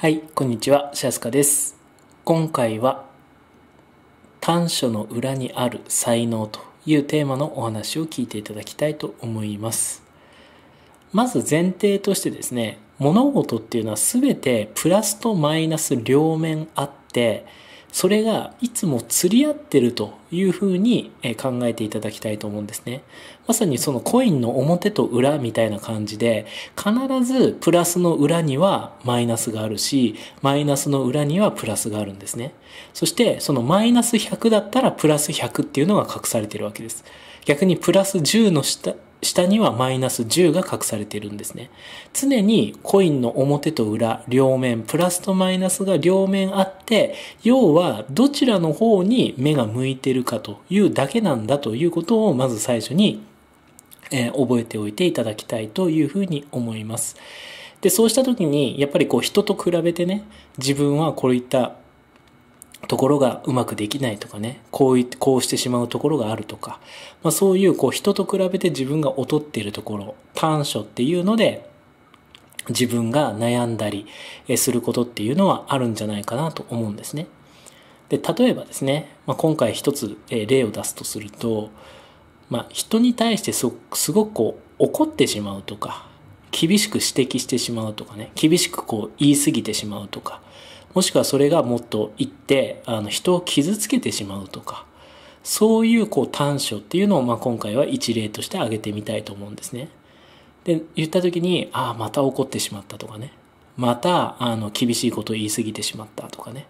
はい、こんにちは、シャスカです。今回は短所の裏にある才能というテーマのお話を聞いていただきたいと思います。まず前提としてですね、物事っていうのは全てプラスとマイナス両面あって、それがいつも釣り合ってるというふうに考えていただきたいと思うんですね。まさにそのコインの表と裏みたいな感じで、必ずプラスの裏にはマイナスがあるし、マイナスの裏にはプラスがあるんですね。そして、そのマイナス100だったらプラス100っていうのが隠されているわけです。逆にプラス10の下、下にはマイナス10が隠されているんですね。常にコインの表と裏、両面、プラスとマイナスが両面あって、要はどちらの方に目が向いてるかというだけなんだということをまず最初に、えー覚えておいていただきたいというふうに思います。で、そうした時に、やっぱりこう人と比べてね、自分はこういったところがうまくできないとかね、こういこうしてしまうところがあるとか、まあそういうこう人と比べて自分が劣っているところ、短所っていうので、自分が悩んだりすることっていうのはあるんじゃないかなと思うんですね。で、例えばですね、まあ、今回一つ例を出すとすると、まあ人に対してすごすごくこう怒ってしまうとか、厳しく指摘してしまうとかね、厳しくこう言い過ぎてしまうとか、もしくはそれがもっと言って、あの人を傷つけてしまうとか、そういうこう短所っていうのをまあ今回は一例として挙げてみたいと思うんですね。で、言った時に、ああ、また怒ってしまったとかね。また、あの、厳しいことを言い過ぎてしまったとかね。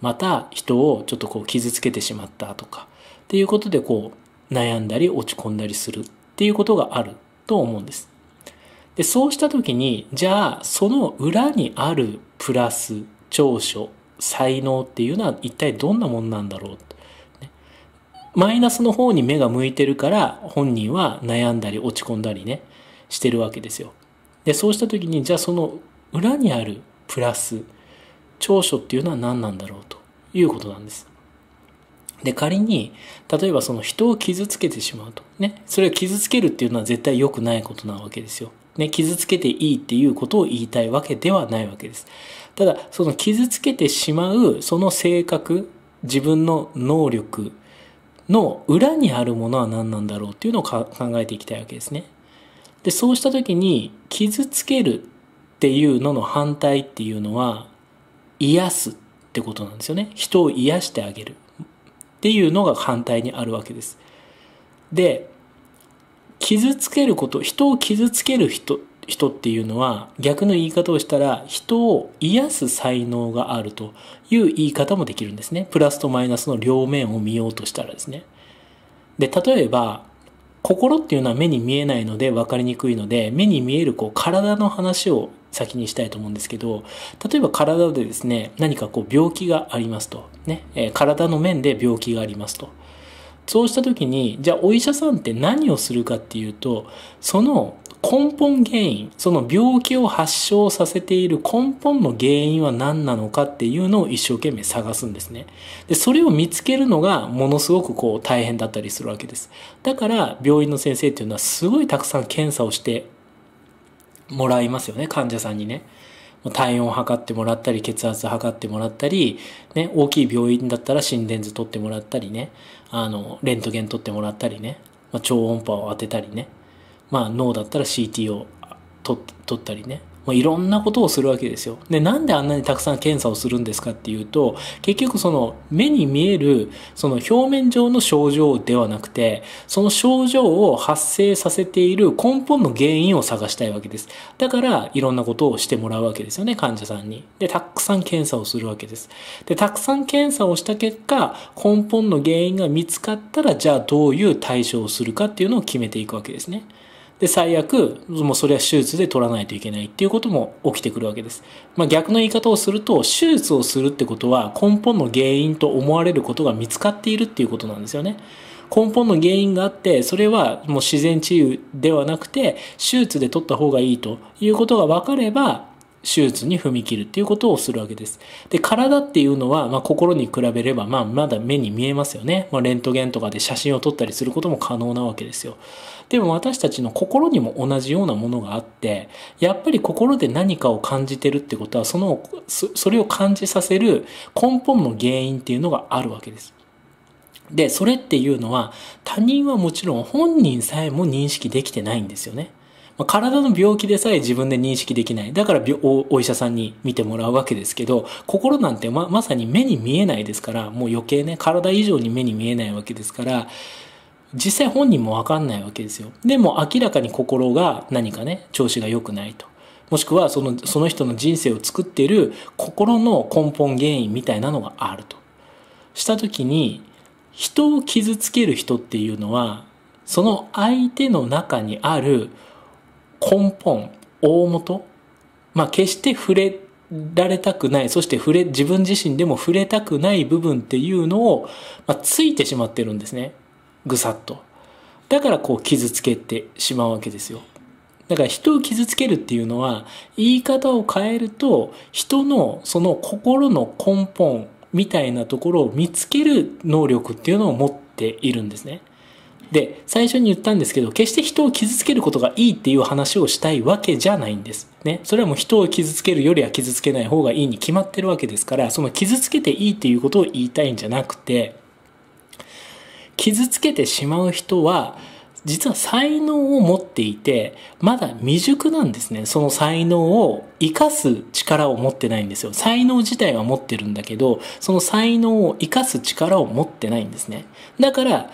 また、人をちょっとこう傷つけてしまったとか。っていうことでこう、悩んだり落ち込んだりするっていうことがあると思うんです。で、そうした時に、じゃあ、その裏にあるプラス、長所、才能っていうのは一体どんなもんなんだろうマイナスの方に目が向いてるから、本人は悩んだり落ち込んだりね、してるわけですよ。で、そうした時に、じゃあその裏にあるプラス、長所っていうのは何なんだろうということなんです。で、仮に、例えばその人を傷つけてしまうと。ね。それを傷つけるっていうのは絶対良くないことなわけですよ。ね。傷つけていいっていうことを言いたいわけではないわけです。ただ、その傷つけてしまう、その性格、自分の能力の裏にあるものは何なんだろうっていうのを考えていきたいわけですね。で、そうした時に、傷つけるっていうのの反対っていうのは、癒すってことなんですよね。人を癒してあげる。っていうのが反対にあるわけです。で、傷つけること、人を傷つける人、人っていうのは逆の言い方をしたら人を癒す才能があるという言い方もできるんですね。プラスとマイナスの両面を見ようとしたらですね。で、例えば、心っていうのは目に見えないので分かりにくいので、目に見えるこう体の話を先にしたいと思うんですけど、例えば体でですね、何かこう病気がありますと。ね、えー体の面で病気がありますと。そうした時に、じゃあお医者さんって何をするかっていうと、その根本原因、その病気を発症させている根本の原因は何なのかっていうのを一生懸命探すんですね。で、それを見つけるのがものすごくこう大変だったりするわけです。だから病院の先生っていうのはすごいたくさん検査をしてもらいますよね、患者さんにね。体温を測ってもらったり、血圧測ってもらったり、ね、大きい病院だったら心電図取ってもらったりね、あの、レントゲン取ってもらったりね、まあ、超音波を当てたりね、まあ脳だったら CT を取ったりね、もういろんなことをするわけですよ。で、なんであんなにたくさん検査をするんですかっていうと、結局その目に見えるその表面上の症状ではなくて、その症状を発生させている根本の原因を探したいわけです。だからいろんなことをしてもらうわけですよね、患者さんに。で、たくさん検査をするわけです。で、たくさん検査をした結果、根本の原因が見つかったら、じゃあどういう対処をするかっていうのを決めていくわけですね。で、最悪、もうそれは手術で取らないといけないっていうことも起きてくるわけです。まあ逆の言い方をすると、手術をするってことは根本の原因と思われることが見つかっているっていうことなんですよね。根本の原因があって、それはもう自然治癒ではなくて、手術で取った方がいいということが分かれば、手術に踏み切るっていうことをするわけです。で、体っていうのは、まあ、心に比べれば、まあ、まだ目に見えますよね。まあ、レントゲンとかで写真を撮ったりすることも可能なわけですよ。でも私たちの心にも同じようなものがあって、やっぱり心で何かを感じてるってことは、その、それを感じさせる根本の原因っていうのがあるわけです。で、それっていうのは、他人はもちろん本人さえも認識できてないんですよね。まあ、体の病気でさえ自分で認識できない。だからお医者さんに見てもらうわけですけど、心なんてままさに目に見えないですから、もう余計ね、体以上に目に見えないわけですから、実際本人もわかんないわけですよ。でも明らかに心が何かね、調子が良くないと。もしくはそのその人の人生を作っている心の根本原因みたいなのがあると。した時に、人を傷つける人っていうのは、その相手の中にある根本、大元、まあ決して触れられたくない、そして触れ、自分自身でも触れたくない部分っていうのを、まあ、ついてしまってるんですね。ぐさっと。だからこう傷つけてしまうわけですよ。だから人を傷つけるっていうのは、言い方を変えると、人のその心の根本みたいなところを見つける能力っていうのを持っているんですね。で、最初に言ったんですけど、決して人を傷つけることがいいっていう話をしたいわけじゃないんです。ね。それはもう人を傷つけるよりは傷つけない方がいいに決まってるわけですから、その傷つけていいっていうことを言いたいんじゃなくて、傷つけてしまう人は、実は才能を持っていて、まだ未熟なんですね。その才能を生かす力を持ってないんですよ。才能自体は持ってるんだけど、その才能を生かす力を持ってないんですね。だから、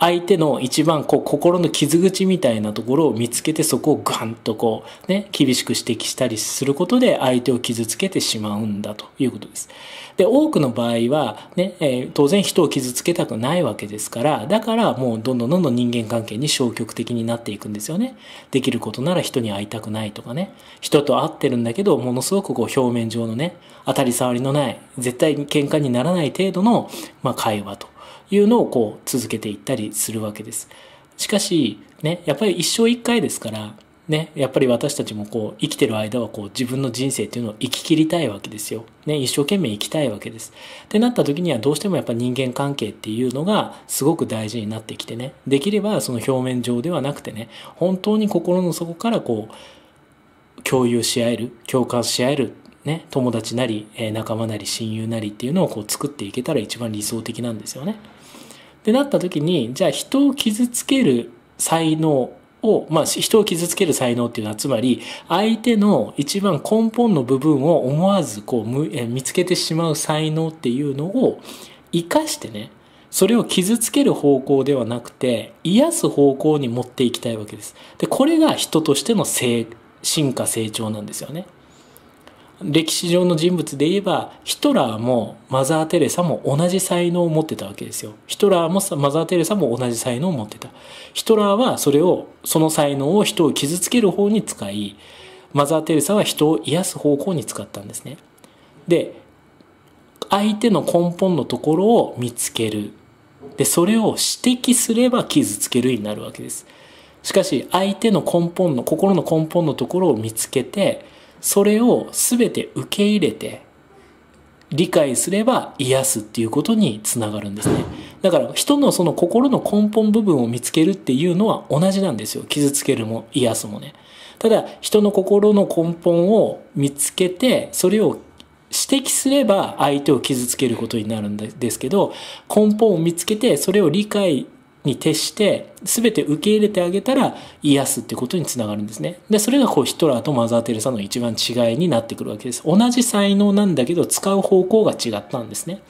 相手の一番こう心の傷口みたいなところを見つけてそこをガンとこうね、厳しく指摘したりすることで相手を傷つけてしまうんだということです。で、多くの場合はね、えー、当然人を傷つけたくないわけですから、だからもうどんどんどんどん人間関係に消極的になっていくんですよね。できることなら人に会いたくないとかね、人と会ってるんだけど、ものすごくこう表面上のね、当たり障りのない、絶対喧嘩にならない程度の、まあ、会話と。いうのをこう続けていったりするわけです。しかし、ね、やっぱり一生一回ですから、ね、やっぱり私たちもこう生きてる間はこう自分の人生っていうのを生き切りたいわけですよ。ね、一生懸命生きたいわけです。ってなった時にはどうしてもやっぱ人間関係っていうのがすごく大事になってきてね、できればその表面上ではなくてね、本当に心の底からこう共有し合える、共感し合えるね、友達なり、仲間なり親友なりっていうのをこう作っていけたら一番理想的なんですよね。ってなった時に、じゃあ人を傷つける才能を、まあ人を傷つける才能っていうのはつまり相手の一番根本の部分を思わずこう見つけてしまう才能っていうのを生かしてね、それを傷つける方向ではなくて癒す方向に持っていきたいわけです。で、これが人としての進化成長なんですよね。歴史上の人物で言えばヒトラーもマザー・テレサも同じ才能を持ってたわけですよ。ヒトラーもマザー・テレサも同じ才能を持ってた。ヒトラーはそれをその才能を人を傷つける方に使いマザー・テレサは人を癒す方向に使ったんですね。で相手の根本のところを見つける。でそれを指摘すれば傷つけるになるわけです。しかし相手の根本の心の根本のところを見つけてそれを全て受け入れて理解すれば癒すっていうことにつながるんですね。だから人のその心の根本部分を見つけるっていうのは同じなんですよ。傷つけるも癒すもね。ただ人の心の根本を見つけてそれを指摘すれば相手を傷つけることになるんですけど根本を見つけてそれを理解に徹して全て受け入れてあげたら癒すってことにつながるんですね。で、それがこうヒトラーとマザー・テレサの一番違いになってくるわけです。同じ才能なんだけど使う方向が違ったんですね。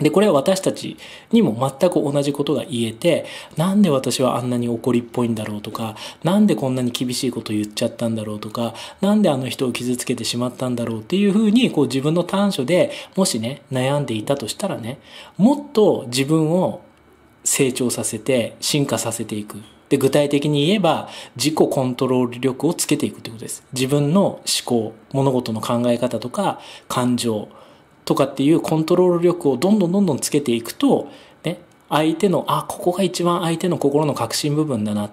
で、これは私たちにも全く同じことが言えて、なんで私はあんなに怒りっぽいんだろうとか、なんでこんなに厳しいこと言っちゃったんだろうとか、なんであの人を傷つけてしまったんだろうっていうふうに、こう自分の短所でもしね、悩んでいたとしたらね、もっと自分を成長させて進化させていく。で、具体的に言えば自己コントロール力をつけていくということです。自分の思考、物事の考え方とか感情とかっていうコントロール力をどんどんどんどんつけていくと、ね、相手の、あ、ここが一番相手の心の核心部分だな。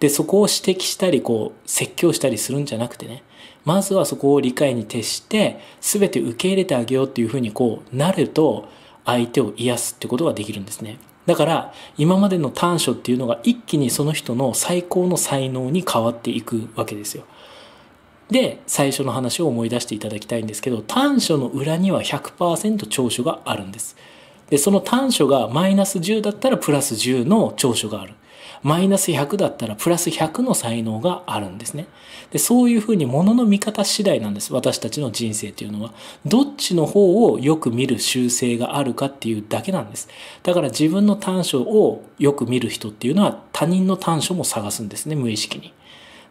で、そこを指摘したり、こう、説教したりするんじゃなくてね、まずはそこを理解に徹して、全て受け入れてあげようっていうふうにこう、なると、相手を癒すってことができるんですね。だから、今までの短所っていうのが一気にその人の最高の才能に変わっていくわけですよ。で、最初の話を思い出していただきたいんですけど、短所の裏には100%長所があるんです。で、その短所がマイナス10だったらプラス10の長所がある。マイナス100だったらプラス100の才能があるんですね。で、そういうふうに物の見方次第なんです。私たちの人生というのは。どっちの方をよく見る習性があるかっていうだけなんです。だから自分の短所をよく見る人っていうのは他人の短所も探すんですね、無意識に。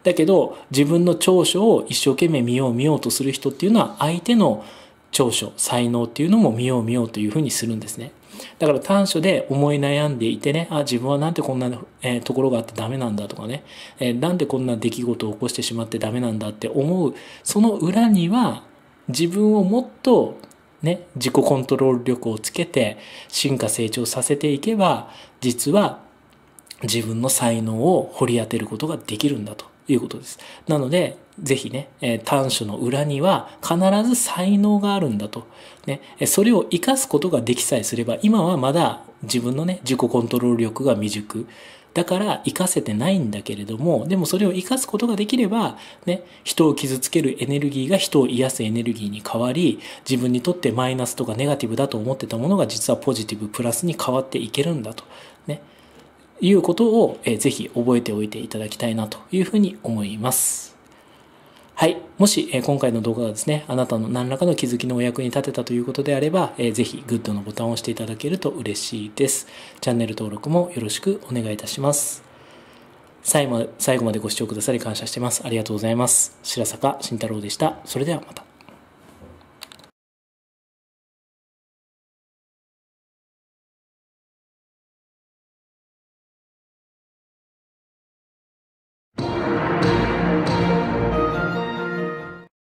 だけど自分の長所を一生懸命見よう見ようとする人っていうのは相手の長所、才能っていうのも見よう見ようというふうにするんですね。だから短所で思い悩んでいてね、あ、自分はなんでこんな、えー、ところがあってダメなんだとかね、えー、なんでこんな出来事を起こしてしまってダメなんだって思う、その裏には自分をもっとね、自己コントロール力をつけて進化成長させていけば、実は自分の才能を掘り当てることができるんだと。いうことです。なので、ぜひね、え短所の裏には必ず才能があるんだと。ね、それを活かすことができさえすれば、今はまだ自分のね、自己コントロール力が未熟。だから活かせてないんだけれども、でもそれを活かすことができれば、ね、人を傷つけるエネルギーが人を癒すエネルギーに変わり、自分にとってマイナスとかネガティブだと思ってたものが実はポジティブプラスに変わっていけるんだと。ね。いうことを、えー、ぜひ覚えておいていただきたいなというふうに思います。はい。もし、え、今回の動画がですね、あなたの何らかの気づきのお役に立てたということであれば、えー、ぜひグッドのボタンを押していただけると嬉しいです。チャンネル登録もよろしくお願いいたします。最後まで最後までご視聴くださり感謝してます。ありがとうございます。白坂慎太郎でした。それではまた。